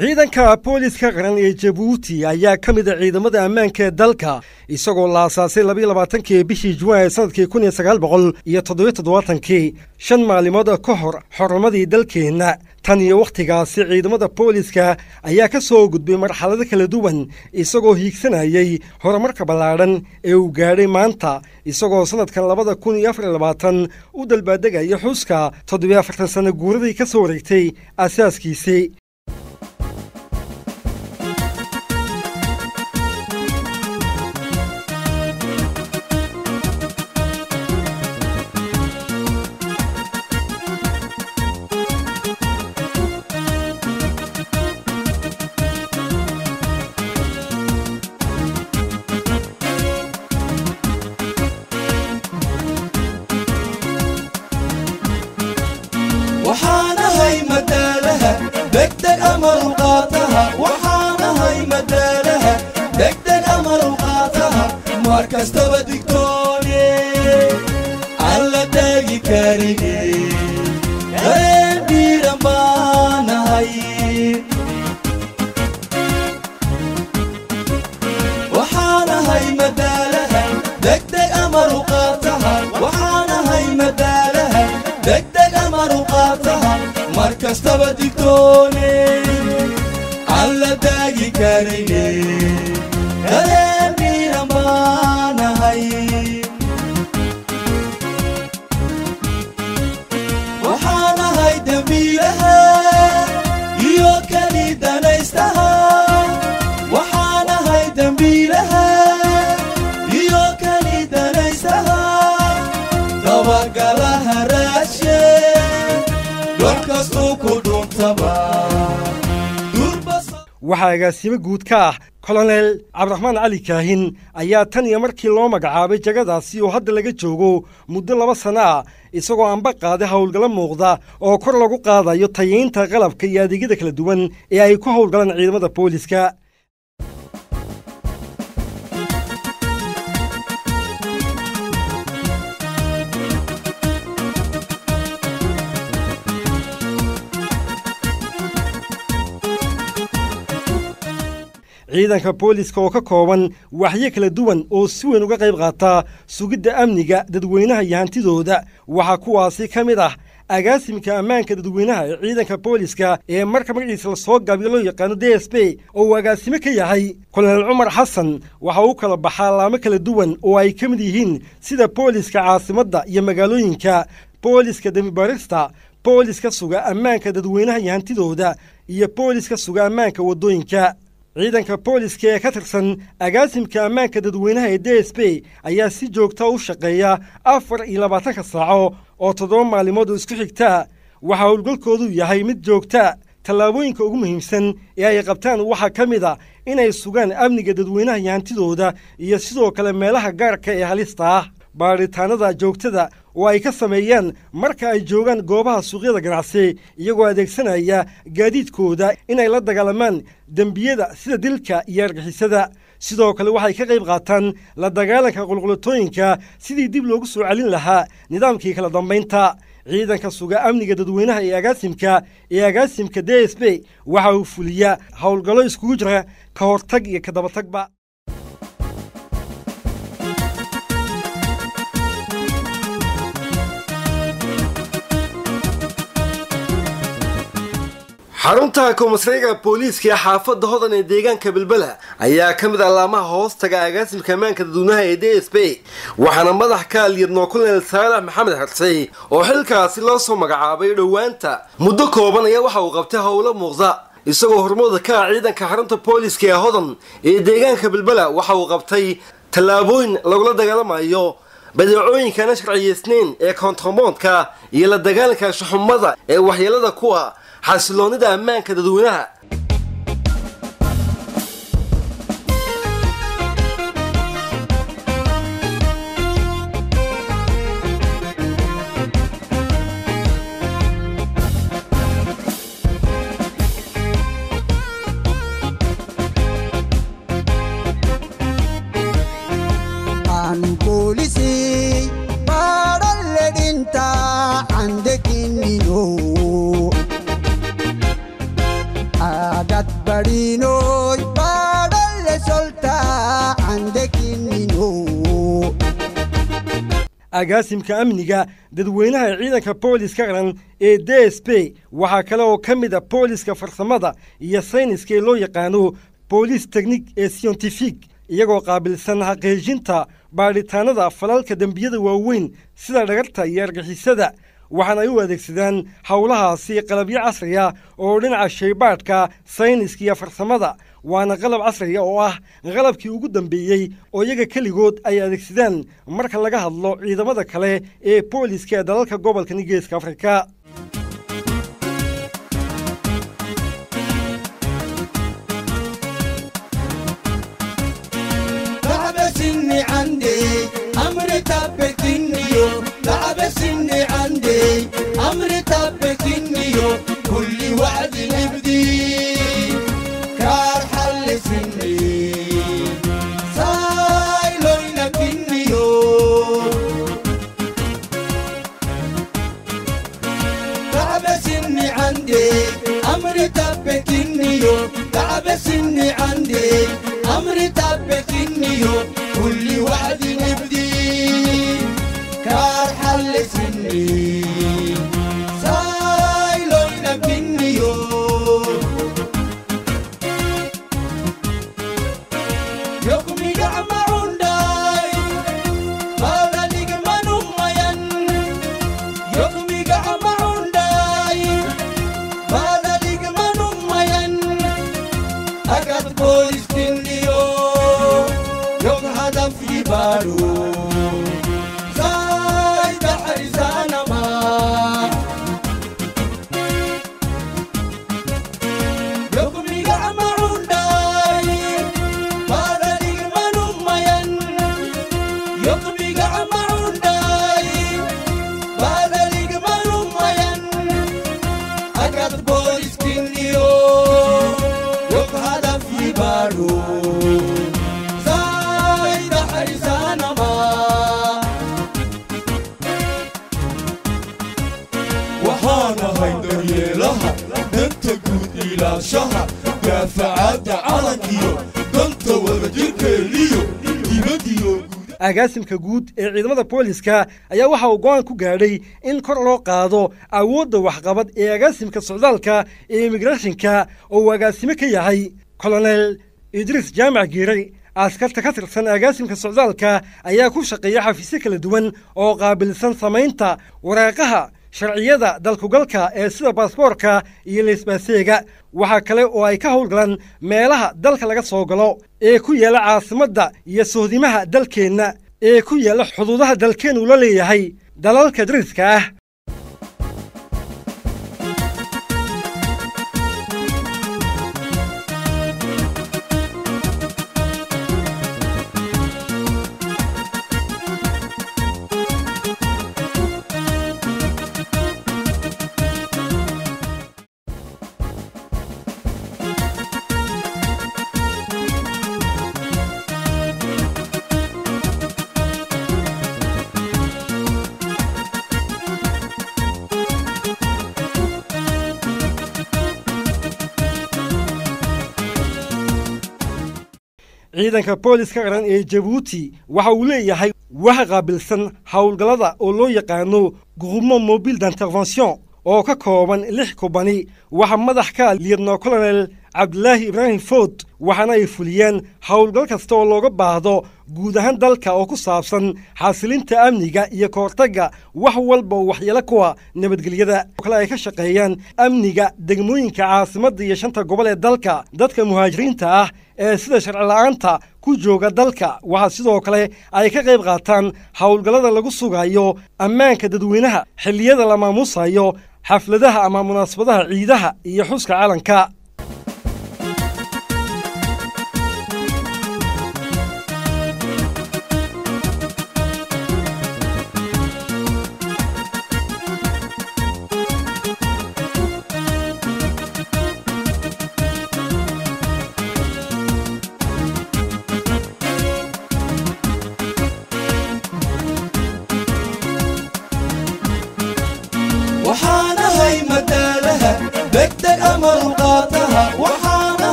ciidanka booliska qaran ee jabuuti ayaa ka mid a ciidamada ammaanka ee dalka isagoo la asaasay labayo labaatankii bishii juwan ee sannadkii kun iyo sagaal boqol iyo toddobiyo toddobaatankii shan maalimood ka hor xornimadii dalkeenna. Tan iyo wakhtigaasi ciidamada booliska ayaa ka soo gudbay marxalado kala duwan isagoo hiigsanayay horumarka ballaadhan ee uu gaadhay maanta isagoo sannadkan labada kun iyo afar iyo labaatan u dalbaadegaya xuska toddobiyo afartan sanno guuradii ka soo wareegtay asaaskiisii kastaba digtoone aan la daagi karine dareen dhiiran baanahay waxaanahay madaalaha degdeg amar qaataha waxaanahay madaalaha degdeg amar qaataha mar kastaba digtoone aan la daagi karine waxaa agaasimo guud ka ah kolonel cabdiraxmaan cali kaahin ayaa tan iyo markii loo magacaabay jagadaasi oo hadda laga joogo muddo laba sanno ah isagoo anba qaaday howlgallo muuqda oo kor lagu qaadayo tayaynta qalabka iyo adeegyada kala duwan ee ay ku howlgalaan ciidamada booliska ciidanka booliska oo ka kooban waxyo kala duwan oo si weyn uga qayb qaata sugidda amniga dadweynaha iyo hantidooda. Waxaa kuwaasi ka mid ah agaasimka ammaanka dadweynaha ee ciidanka booliska ee marka magaciisa la soo gaabiyo loo yaqaano d s b oo uu agaasimo ka yahay kolonel cumar xasan. Waxa uu kala baxaa laamo kala duwan oo ay ka mid yihiin sida booliska caasimadda iyo magaalooyinka booliska dembibaarista booliska suga ammaanka dadweynaha iyo hantidooda iyo booliska suga ammaanka waddooyinka ciidanka booliska ee ka tirsan agaasimka ammaanka dadweynaha ee d s b ayaa si joogta u shaqeeya afar iyo labaatanka saaco oo toddoba maalimood oo isku xigta. Waxaa howlgalkoodu yahay mid joogta tallaabooyinka ugu muhiimsan ee ay qabtaan waxaa ka mid a inay sugaan amniga dadweynaha iyo iyo sidoo kale meelaha gaarka ee halista ah baadhitaanada joogtada oo ay ka sameeyaan marka ay joogaan goobaha suuqyada ganacsi iyagoo adeegsanaya gaadiidkooda inay la dagaalamaan dembiyada sida dilka iyo argixisada. Sidoo kale waxay ka qayb qaataan la dagaalanka qulqulatooyinka sidii dib loogu soo celin lahaa nidaamkii kala dambaynta. Ciidanka suga amniga dadweynaha ee agaasimka ee agaasimka d s b waxa uu fuliyaa howlgallo iskugu jira ka hortag iyo ka dabatagba xarunta komisariga booliiska ee xaafadda hodan ee deegaanka belbela ayaa ka mid ah laamaha hoostaga agaasimka ammaanka dadweynaha ee d s b waxaana madax ka aliyadnoo kolonel saalax maxamed xarsey oo xilkaasi loo soo magacaabay dhowaanta muddo kooban ayaa waxa uu qabtay howlo muuqda. Isagoo hormooda ka ah ciidanka xarunta booliiska ee hodan ee deegaanka belbela waxa uu qabtay tallaabooyin lagula dagaalamayo badeecooyinkana sharciyeysnayn ee kontramoondka iyo la dagaalanka shuxumada ee waxyeelada kuwa xasiloonnida ammaanka dadweynaha agaasimka amniga dadweynaha ciidanka booliska qaran ee d s b waxaa kale oo ka mid a booliska farsamada iyo sayniska ee loo yaqaano boolis teknik ee siyontifik iyagoo qaabilsan xaqiijinta baadhitaanada falalka dembiyada waaweyn sida dhagarta iyo argixisada waxaana ay u adeegsadaan howlahaasi qalabyo casriya oo dhinaca shaybaadhka sayniska iyo farsamada. Waana qalab casriya oo ah qalabkii ugu dambeeyey oo iyaga keligood ay adeegsadaan marka laga hadlo ciidamada kale ee booliska dalalka gobolka nigeeska afrika Amrita पे guud ilaashaha daafacadda calankiyo danta wadajirkeeliyo dibadiyo agaasimka guud ee ciidamada booliska ayaa waxa uu go'aan ku gaadhay in kor loo qaado awoodda waxqabad ee agaasimka socdaalka ee immigrashinka oo uu agaasimo ka yahay. Kolonel idriis jaamac giiray askarta ka tirsan agaasimka socdaalka ayaa ku shaqeeya xafiisyo kala duwan oo qaabilsan samaynta waraaqaha sharciyada dalkugalka ee sida baasboorka iyo leesbaaseega waxaa kale oo ay ka howlgalaan meelaha dalka laga soo galo ee ku yaalla caasimadda iyo sohdimaha dalkeenna ee ku yaalla xuduudaha dalkeennu la leeyahay. Dalalka dariska ah ciidanka booliska qaran ee jabuuti waxa uu leeyahay waxa qaabilsan howlgallada oo loo yaqaano groupement mobile d'intervention oo ka kooban lix kubani waxaa madax ka liidno colonel cabdilaahi ibraahim food waxaana ay fuliyeen howlgal kasta oo looga baahdo guud ahaan dalka oo ku saabsan xasilinta amniga iyo kahortagga wax walba oo waxyeelo kuwa nabadgelyada. Oo kale ay ka shaqeeyaan amniga degmooyinka caasimadda iyo shanta gobol ee dalka. Dadka muhaajiriinta ah ee sida sharci la'aanta ku jooga dalka. Waxaa sidoo kale ay ka qayb qaataan howlgallada lagu sugayo ammaanka dadweynaha xilliyada la maamuusayo xafladaha ama munaasabadaha ciidaha iyo xuska calanka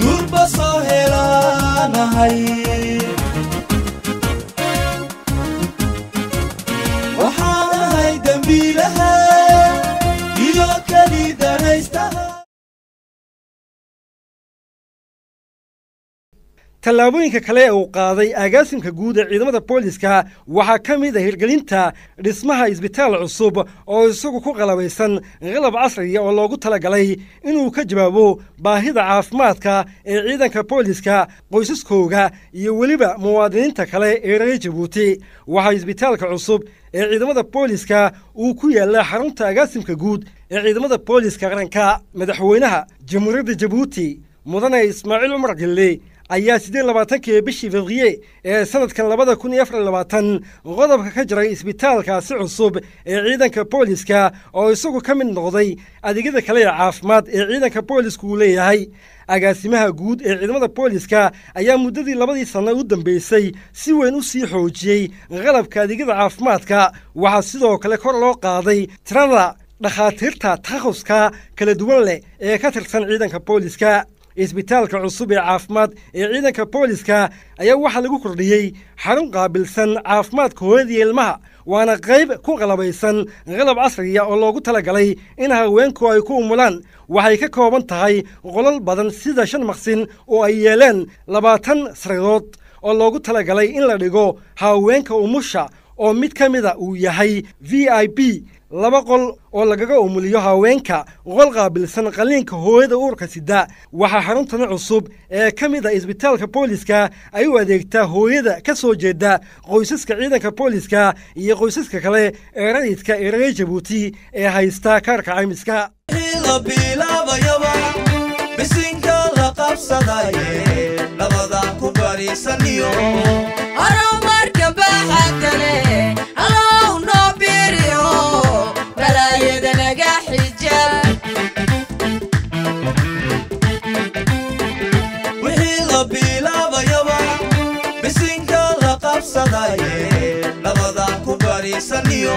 durba soo helaanahay tallaabooyinka kale ee uu qaaday agaasimka guud ee ciidamada booliska waxaa ka mid a hirgelinta dhismaha isbitaal cusub oo isagu ku qalabaysan qalab casriya oo loogu talagalay inuu ka jawaabo baahida caafimaadka ee ciidanka booliska qoysaskooga iyo weliba muwaadiniinta kale ee reer jabuuti waxaa isbitaalka cusub ee ciidamada booliska uu ku yaallaa xarunta agaasimka guud ee ciidamada booliska qaranka madaxweynaha jamhuuriyadda jabuuti mudane ismaaciil cumar gille ayaa siddeed labaatankii bishii februye ee sanadkan labada kun iyo afar labaatan qodobka ka jiray isbitaalkaasi cusub ee ciidanka booliska oo isagu ka mid noqday adeegyada kale ee caafimaad ee ciidanka boolisku uu leeyahay. Agaasimaha guud ee ciidamada booliska ayaa muddadii labadii sanno u dambeysay si weyn u sii xoojiyey qalabka adeegyada caafimaadka. Waxaa sidoo kale kor loo qaaday tirada dhakhaatiirta takhuska kala duwan leh ee ka tirsan ciidanka booliska isbitaalka cusub ee caafimaad ee ciidanka booliska ayaa waxaa lagu kordhiyey xarun qaabilsan caafimaadka hooyadii ilmaha waana qayb ku qalabaysan qalab casriya oo loogu talagalay in haweenku ay ku umulaan waxay ka kooban tahay qolal badan sida shan maqsin oo ay yeeleen labaatan sariirood oo loogu talagalay in la dhigo haweenka umusha oo mid ka mida uu yahay v i b laba qol oo lagaga umuliyo haweenka qol qaabilsan qalliinka hooyada uurka sida. Waxaa xaruntani cusub ee ka mid a isbitaalka booliska ay u adeegtaa hooyada ka soo jeeda qoysaska ciidanka booliska iyo qoysaska kale ee rayidka ee reer jabuuti ee haysta kaarka caymiska bariisaniyo horumarka baaxadale allow noo biiriyo balaayada naga xijaab wixii la bilaabayaba bisinka la qabsadaye labadan ku bariisaniyo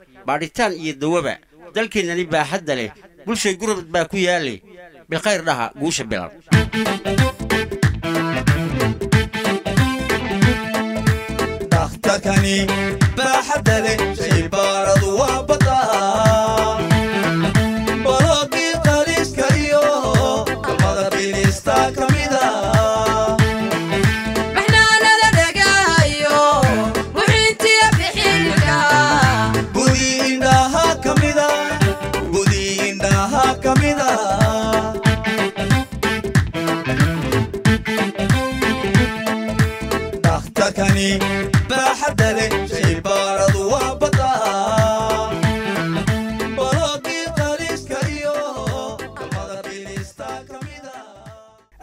baadhitaan iyo dawaba dalkeennani baaxadda leh bulshay gurmad baa ku yaallay bilkhayr dhaha guusha bilan mida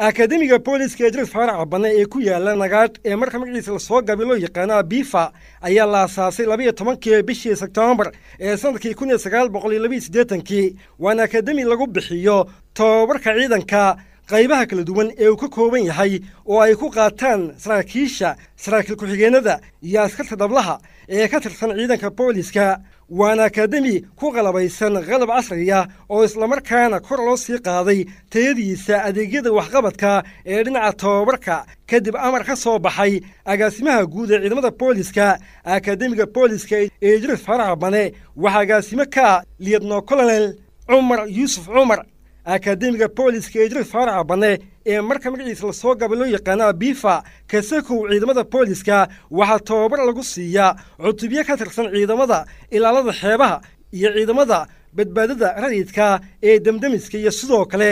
akademiga booliska ee jirid faarac cabane ee ku yaalla nagaadh ee marka magaciisa la soo gabi loo yaqaana bifa ayaa la asaasay labayo tobankii bishii sebtembar ee sannadkii kun iyo sagaal boqol iyo labiyo siddeetankii waana akademi lagu bixiyo tobabarka ciidanka qaybaha kala duwan ee uu ka kooban yahay oo ay ku qaataan saraakiisha saraakiil ku-xigeenada iyo askarta dhablaha ee ka tirsan ciidanka booliska waana akademi ku qalabaysan qalab casriya oo islamarkaana kor loo sii qaaday tayadiisa adeegyada waxqabadka ee dhinaca tobabarka kadib amar ka soo baxay agaasimaha guud ee ciidamada booliska akademiga booliska ee jirid faaraca bane waxaa agaasimo ka liyadno colonel cumar yuusuf cumar akademiga booliska ee jirid faaraca bane ee marka magaciisa la soo gaba loo yaqaana bifa kasakow ciidamada booliska waxaa tobabar lagu siiyaa cutubyo ka tirsan ciidamada ilaalada xeebaha iyo ciidamada badbaadada rayidka ee demdemiska iyo sidoo kale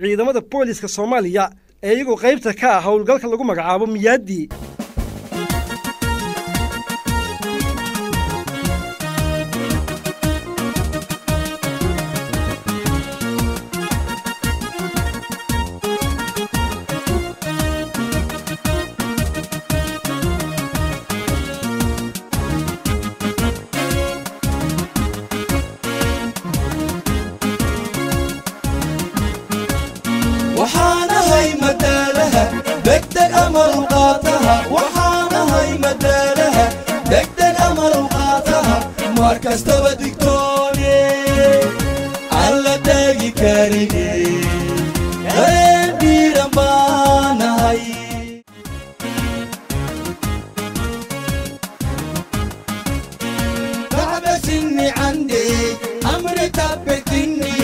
ciidamada booliska soomaaliya ee iyagoo qaybta ka ah howlgalka lagu magacaabo miyaadi kastaba digtoone aan la taagi karine dareen dhiiran baanahay تعبسني عندي أمري تبكنيو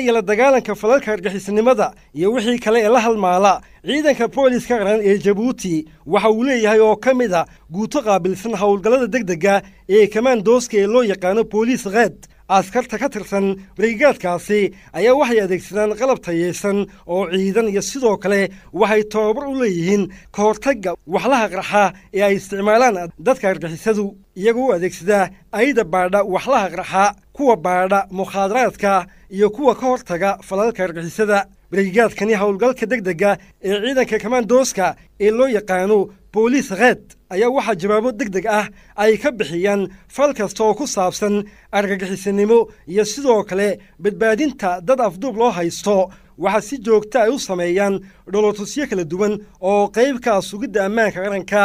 iyo la dagaalanka falalka argixisnimada iyo wixii kale ee la halmaala ciidanka booliska qaran ee jabuuti waxa uu leeyahay oo ka mid a guuto qaabilsan howlgallada degdega ee kamaandooska ee loo yaqaano booliis keed askarta ka tirsan barigaadkaasi ayaa waxay adeegsadaan qalab tayeysan oo ciidan iyo sidoo kale waxay tobabar u leeyihiin ka hortagga waxlaha qarxa ee ay isticmaalaan dadka argixisadu iyagoo u adeegsada ayda baadha waxlaha qarxa kuwa baadha mukhaadaraadka iyo kuwa ka hortaga falalka argixisada. Barigaadkani howlgalka degdega ee ciidanka kamaandooska ee loo yaqaano booliis keed ayaa waxaa jawaabo deg deg ah ay ka bixiyaan fal kasta oo ku saabsan argagixisanimo iyo sidoo kale badbaadinta dad afduub loo haysto. Waxaa si joogta ay u sameeyaan dholotusyo kala duwan oo qayb ka ah sugidda ammaanka qaranka.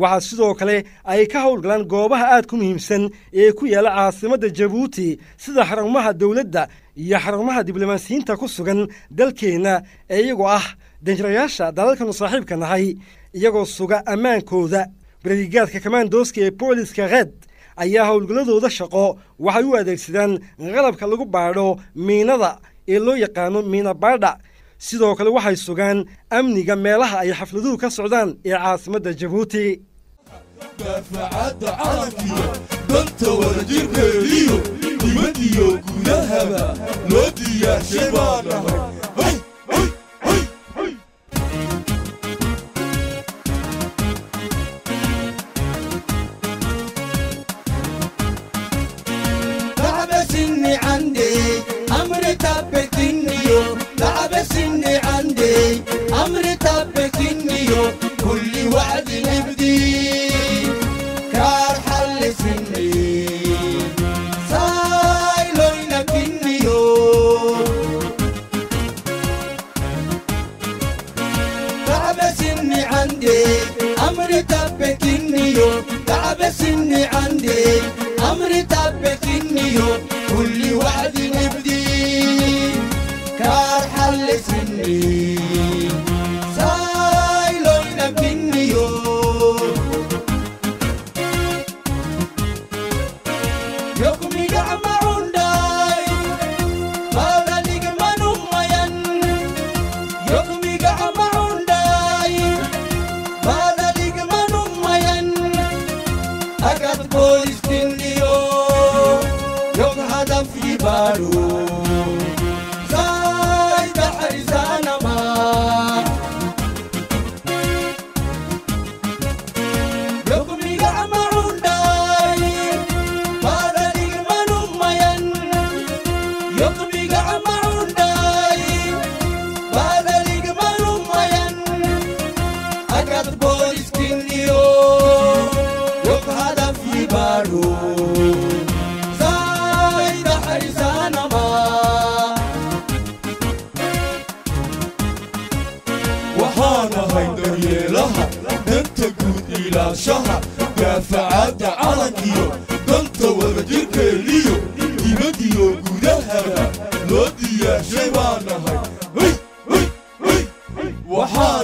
Waxaa sidoo kale ay ka howlgalaan goobaha aad ku muhiimsan ee ku yaalla caasimadda jabuuti sida xarumaha dowladda iyo xarumaha diblomaasiyiinta ku sugan dalkeenna ee iyagoo ah danjirayaasha dalalkanu saaxiibka nahay iyagoo suga ammaankooda. Barigaadka kamaandooska ee booliska keed ayaa howlgalladooda shaqo. Waxay u adeegsadaan qalabka lagu baadho miinada ee loo yaqaano miina baadha. Sidoo kale waxay sugaan amniga meelaha ay xafladuhu ka socdaan ee caasimadda jabuuti. Gudahaba loo diyaarshay baa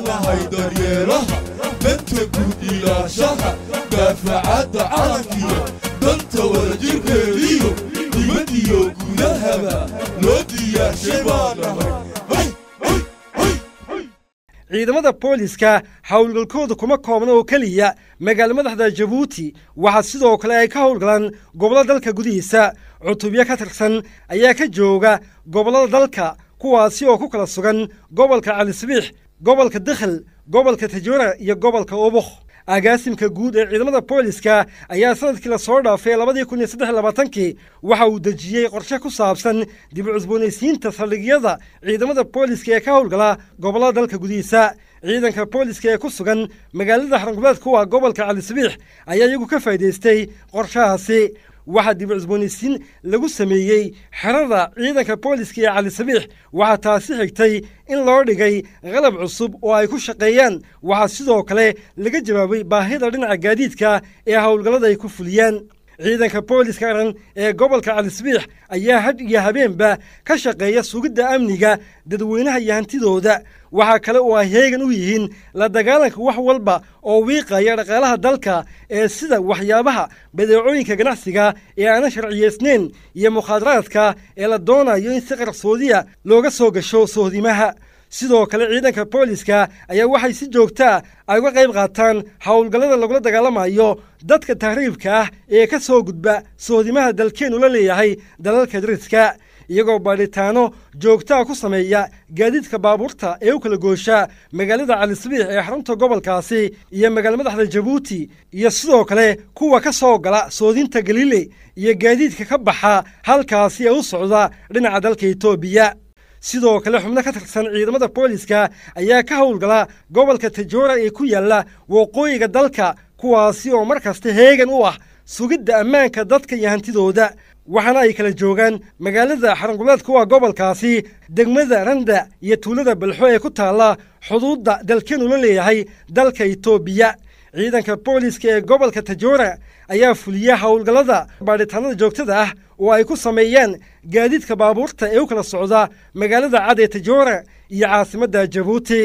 waxaanahay daryeelaha danta guud ilaashaha calankiyo danta wadajirkeeliyo dibadiyo gudahaba loo diyaarshay baa nahay ciidamada booliska howlgalkooda kuma koobna oo keliya magaala madaxda jabuuti waxaa sidoo kale ay ka howlgalaan gobollada dalka gudihiisa cutubyo ka tirsan ayaa ka jooga gobollada dalka kuwaasi oo ku kala sugan gobolka calisbiix gobolka dakhel gobolka tajoora iyo gobolka ubukh agaasimka guud ee ciidamada booliska ayaa sannadkii la soo dhaafay labadii kun iyo saddex labaatankii waxa uu dejiyey qorshe ku saabsan dib u cusboonaysiinta saldhigyada ciidamada booliska ee ka howlgala gobollada dalka gudihiisa. Ciidanka booliska ee ku sugan magaalada xarangubeed kuwa gobolka calisbiix ayaa iyagu ka faa'iidaystay qorshahaasi waxaa dib u cusboonaysiin lagu sameeyey xerada ciidanka booliska ee calisabiix waxaa taasi xigtay in loo dhigay qalab cusub oo ay ku shaqeeyaan. Waxaa sidoo kale laga jawaabay baahida dhinaca gaadiidka ee howlgallada ay ku fuliyaan ciidanka booliska qaran ee gobolka calisbiix ayaa had iyo habeenba ka shaqeeya sugidda amniga dadweynaha iyo hantidooda waxaa kale oo ay heegan u yihiin la dagaalanka wax walba oo wiiqaya dhaqaalaha dalka ee sida waxyaabaha badeecooyinka ganacsiga ee aanan sharciyeysnayn iyo mukhaadaraadka ee la doonayo in si qarsoodiya looga soo gasho sohdimaha sidoo kale ciidanka booliska ayaa waxay si joogtaa ay uga qayb qaataan howlgallada lagula dagaalamayo dadka tahriibka ah ee ka soo gudba sohdimaha dalkeennu la leeyahay dalalka dariska iyagoo baadhitaano joogtaa ku sameeya gaadiidka baabuurta ee u kala goosha magaalada calisbiix ee xarunta gobolkaasi iyo magaala madaxda jabuuti iyo sidoo kale kuwa ka soo gala soodinta galiile iyo gaadiidka ka baxa halkaasi ee u socda dhinaca dalka etoobiya sidoo kale xubno ka tirsan ciidamada booliska ayaa ka howlgala gobolka tajoora ee ku yaalla waqooyiga dalka kuwaasi oo mar kasta heegan u ah sugidda ammaanka dadka iyo hantidooda. Waxaana ay kala joogaan magaalada xarangubeed kuwa gobolkaasi degmada randa iyo tuulada balxo ee ku taalla xuduudda dalkeenu la leeyahay dalka etoobiya ciidanka booliska ee gobolka tajoora ayaa fuliya howlgallada baadhitaanada joogtada ah oo ay ku sameeyaan gaadiidka baabuurta ee u kala socda magaalada cad ee tajoora iyo caasimadda jabuuti.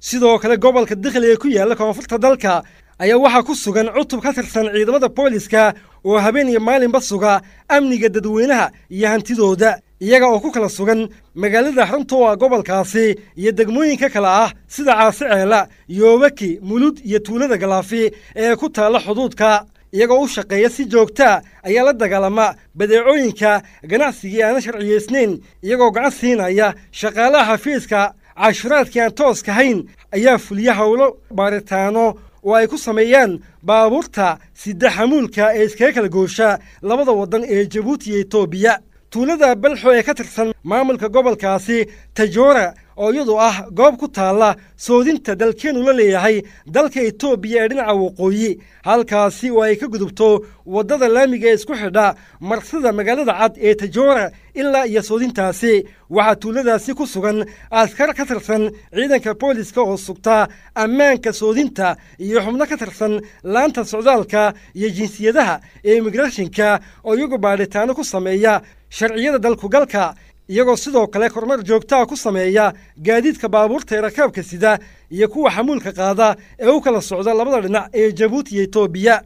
Sidoo kale gobolka dikhli ee ku yaalla koonfurta dalka ayaa waxaa ku sugan cutub ka tirsan ciidamada booliska oo habeen iyo maalinba suga amniga dadweynaha iyo hantidooda. Iyaga oo ku kala sugan magaalada xaruntoa gobolkaasi iyo degmooyinka kale ah sida caasiceela yoobaki mulud iyo tuulada galaafi ee ku taalla xuduudka iyagoo u shaqeeya si joogtaa ayaa la dagaalama badeecooyinka ganacsigii aana sharciyaysnayn iyagoo gacan siinaya shaqaalaha xafiiska cashuuraadkii aan tooska hayn ayaa fuliya howlo baaritaano oo ay ku sameeyaan baabuurta sida xamuulka ee iskaga kala goosha labada waddan ee jabuuti iyo etoobiya tuulada balxo ee ka tirsan maamulka gobolkaasi tajoora oo iyadu ah goob ku taalla soodinta dalkeenu la leeyahay dalka etoobiya ee dhinaca waqooyi. Halkaasi oo ay ka gudubto waddada laamiga ee isku xidha marsida magaalada cad ee tajoora ilaa iyo soodintaasi. Waxaa tuuladaasi ku sugan askar ka tirsan ciidanka booliska oo sugta ammaanka soodinta iyo xubno ka tirsan laanta socdaalka iyo jinsiyadaha ee immigrashinka oo iyagu baadhitaano ku sameeya sharciyada dalkugalka iyagoo sidoo kale kormar joogtaa ku sameeya gaadiidka baabuurta ee rakaabka sida iyo kuwa xamuulka qaada ee u kala socda labada dhinac ee jabuuti iyo etoobiya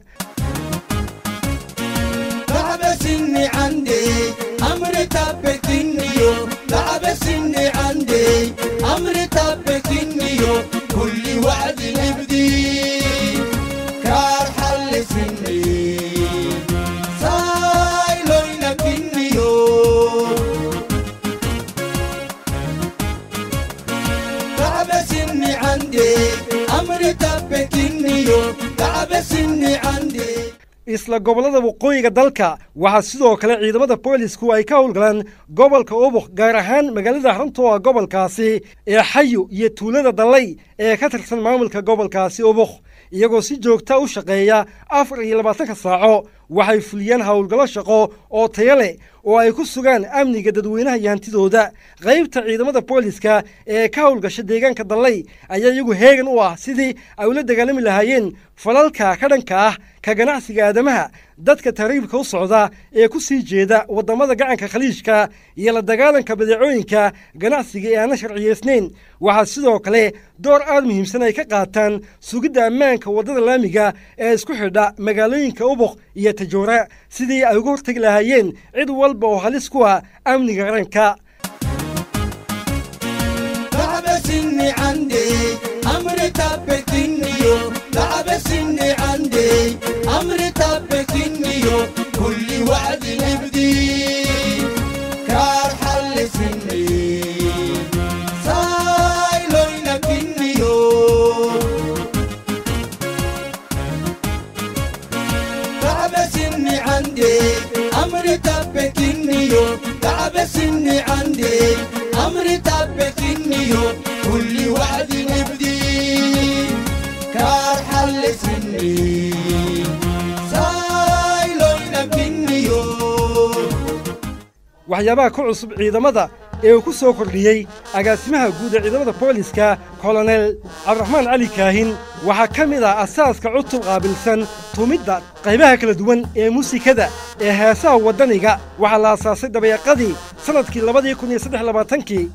isla gobollada waqooyiga dalka. Waxaa sidoo kale ciidamada boolisku ay ka howlgalaan gobolka ubuk gaar ahaan magaalada xaruntoa gobolkaasi ee xayu iyo tuulada dallay ee ka tirsan maamulka gobolkaasi ubuk iyagoo si joogta u shaqeeya afar iyo labaatanka saaco waxay fuliyaan howlgallo shaqo oo taya leh oo ay ku sugaan amniga dadweynaha iyo qaybta ciidamada booliska ee ka howlgasha deegaanka dallay ayaa iyagu heegan u ah sidii ay ula dagaalami lahaayeen falalka ka dhanka ah ka ganacsiga aadamaha dadka tariibka u socda ee ku sii jeeda waddamada gacanka khaliijka iyo la dagaalanka badeecooyinka ganacsiga ee aana sharciyaysnayn waxaa sidoo kale door aad muhiimsan ay ka qaataan sugidda ammaanka waddada laamiga ee isku xidha magaalooyinka ubuk iyo tajoora sidii ay uga hortegi lahaayeen cid walba oo halis ku ah amniga qaranka لعبسني عندي أمري تبكنيو لعبسني عندي أمري تبكنيو كل وعد نبدي كار حل سني. سايلو ينكنيو لعبسني عندي أمري تبكنيو لعبسني عندي أمري تبكنيو waxyaabaha ku cusub ciidamada ee uu ku soo kordhiyey agaasimaha guud ee ciidamada booliska kolonel cabdiraxmaan cali kaahin. Waxaa ka mid ah asaaska cutub qaabilsan tumidda qaybaha kala duwan ee muusikada ee heesaha waddaniga waxaa la asaasay dabeeqadii sannadkii labadii kun iyo saddex labaatankii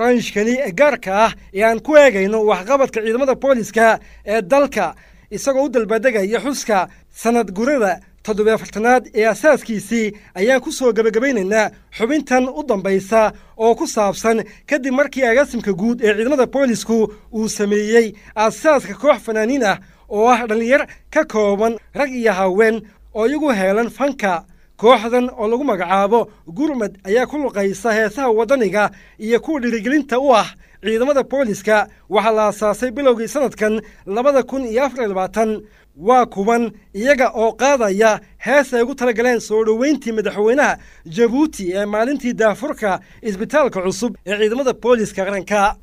barnaamijkani gaarka ah ee aan ku eegayno waxqabadka ciidamada booliska ee dalka isagoo u dalbaadegaya xuska sannad gurada toddobiy afartanaad ee asaaskiisii ayaan ku soo gebagabaynaynaa xubintan u dambaysa oo ku saabsan kadib markii agaasimka guud ee ciidamada boolisku uu sameeyey asaaska koox fanaaniin ah oo ah dhallinyar ka kooban rag iyo haween oo iyagu heelan fanka kooxdan oo lagu magacaabo gurmad ayaa ku luqaysa heesaha waddaniga iyo kuwa dhiirigelinta u ah ciidamada booliska waxaa la asaasay bilowgii sannadkan labada kun iyo afar labaatan. Waa kuwan iyaga oo qaadaya hees ay ugu tala galeen soo dhoweyntii madaxweynaha jabuuti ee maalintii daafurka isbitaalka cusub ee ciidamada booliska qaranka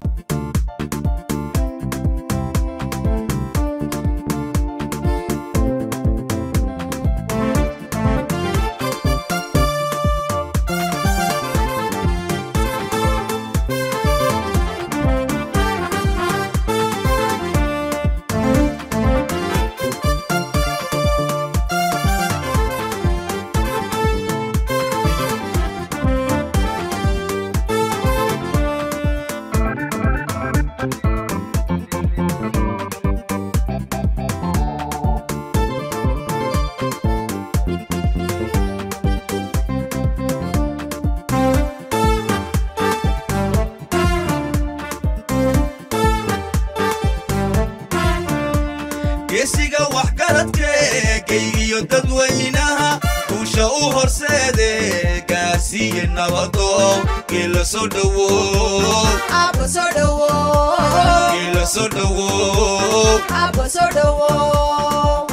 geela soo dhowow Abba soo dhawow. geela soo dhowow Abba soo dhawow.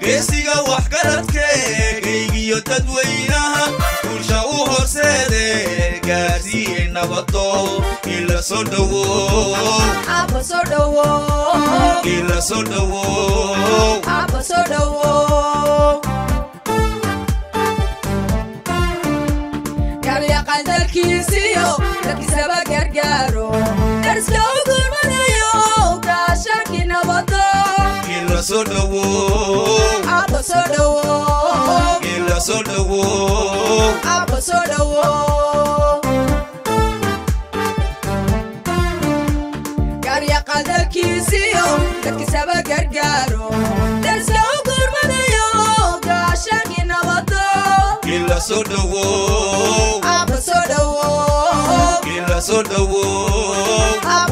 geesiga dadweynaha guusha u horseede gaarsiiye nabado soo dhawow. geela soo dhowow Abba soo dhawow. Dadkiisaba gargaaro. Dariska u gurmanayo gaashaankii nabado. geela soo dhowow Abba soo dhawow. geela soo dhowow Abba soo dhawow. Garyaqaan dalkiisiyo dadkiisaba gargaaro. Dariska u gurmanayo gaashaankii nabado. geela soo dhowow Abba soo dhawow. Geela soo dhowow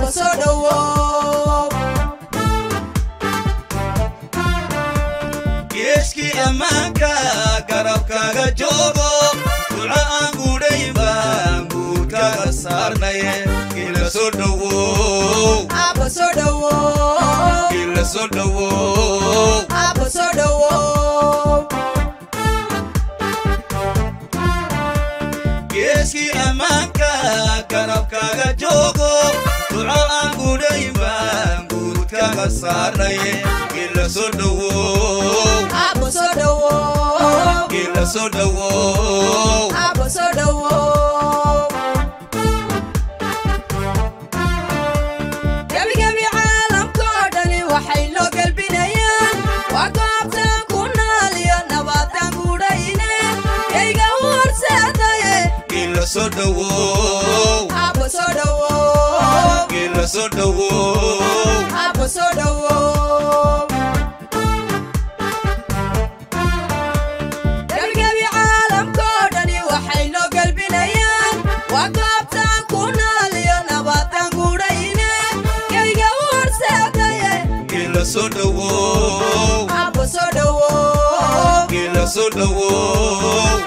geeskii ammaanka garabkaaga joogo duco aan gudhay baan guurkaaga saarnaye geela soo dhowow joogo duco aan gudhay baan guurkaaga saarnaye geela soo dhowow Abba soo dhawow. Soo dhowow Abba soo dhawow. Gebigebi caalamkoo dhani waxay loo gelbinayaan. Waa goobtaan ku nool iyo nabadaan gudhayne. Yayga u horseedaye. geela soo dhowow Abba soo dhawow. geela soo dhowow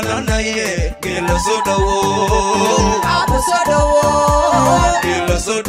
gushi hananaye geela soo dhowow Abba soo